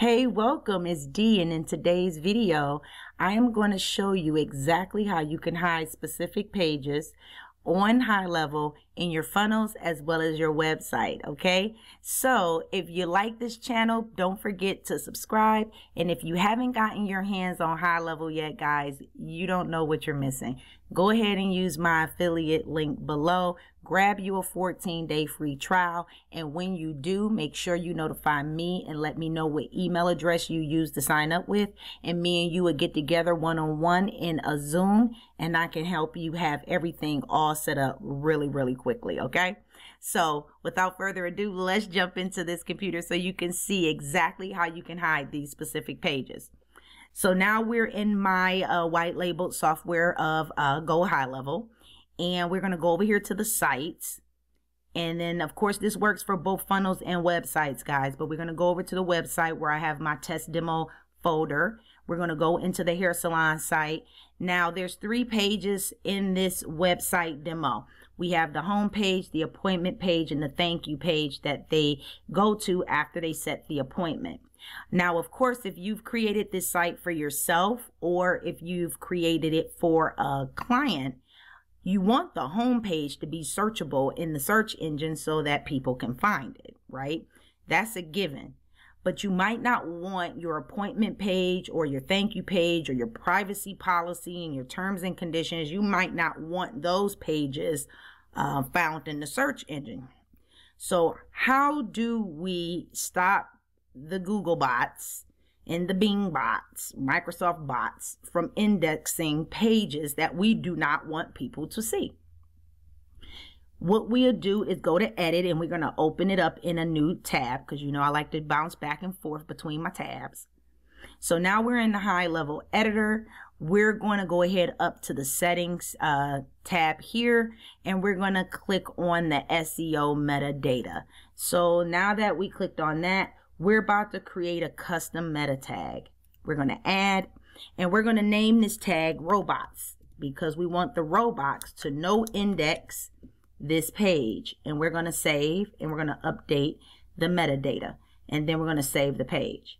Hey, welcome, it's Dee, and in today's video, I am going to show you exactly how you can hide specific pages on high level in your funnels as well as your website okay? So if you like this channel don't forget to subscribe. And if you haven't gotten your hands on high level yet guys you don't know what you're missing. Go ahead and use my affiliate link below. Grab you a 14 day free trial. And when you do, make sure you notify me and let me know what email address you use to sign up with. And me and you would get together one on one in a Zoom and I can help you have everything all set up really, really quickly. Okay. So without further ado, let's jump into this computer so you can see exactly how you can hide these specific pages. So now we're in my uh, white labeled software of uh, Go High Level and we're going to go over here to the sites. And then, of course, this works for both funnels and websites, guys. But we're going to go over to the website where I have my test demo folder. We're going to go into the hair salon site. Now, there's three pages in this website demo. We have the home page, the appointment page, and the thank you page that they go to after they set the appointment. Now, of course, if you've created this site for yourself or if you've created it for a client, you want the home page to be searchable in the search engine so that people can find it, right? That's a given. But you might not want your appointment page or your thank you page or your privacy policy and your terms and conditions. You might not want those pages uh, found in the search engine. So, how do we stop the Google bots and the Bing bots, Microsoft bots, from indexing pages that we do not want people to see. What we'll do is go to edit and we're going to open it up in a new tab because you know I like to bounce back and forth between my tabs. So now we're in the high level editor. We're going to go ahead up to the settings uh, tab here and we're going to click on the SEO metadata. So now that we clicked on that, we're about to create a custom meta tag. We're going to add, and we're going to name this tag robots because we want the robots to no index this page. And we're going to save and we're going to update the metadata. And then we're going to save the page.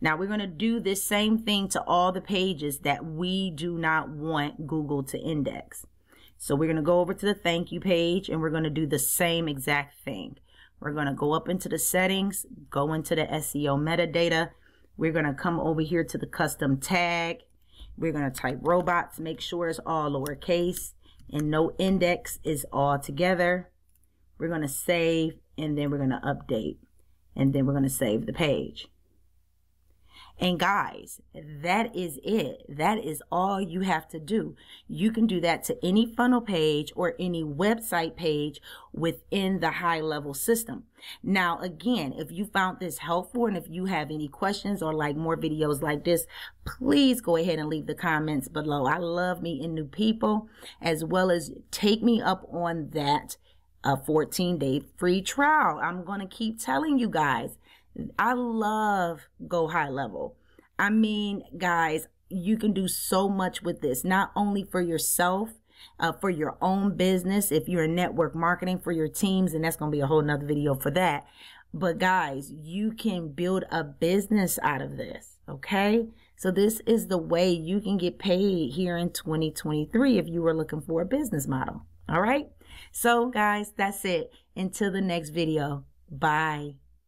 Now we're going to do this same thing to all the pages that we do not want Google to index. So we're going to go over to the thank you page and we're going to do the same exact thing. We're going to go up into the settings, go into the SEO metadata. We're going to come over here to the custom tag. We're going to type robots, make sure it's all lowercase and no index is all together. We're going to save and then we're going to update and then we're going to save the page. And guys, that is it. That is all you have to do. You can do that to any funnel page or any website page within the high level system. Now, again, if you found this helpful and if you have any questions or like more videos like this, please go ahead and leave the comments below. I love meeting new people as well as take me up on that a 14 day free trial. I'm going to keep telling you guys I love Go High Level. I mean, guys, you can do so much with this, not only for yourself, uh, for your own business, if you're in network marketing for your teams, and that's going to be a whole nother video for that. But guys, you can build a business out of this. Okay. So this is the way you can get paid here in 2023 if you were looking for a business model. All right. So guys, that's it. Until the next video. Bye.